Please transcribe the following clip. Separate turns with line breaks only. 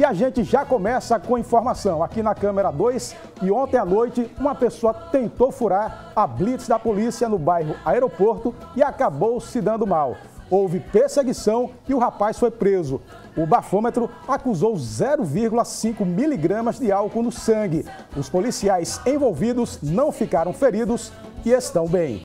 E a gente já começa com informação aqui na câmera 2. E ontem à noite, uma pessoa tentou furar a blitz da polícia no bairro Aeroporto e acabou se dando mal. Houve perseguição e o rapaz foi preso. O bafômetro acusou 0,5 miligramas de álcool no sangue. Os policiais envolvidos não ficaram feridos e estão bem.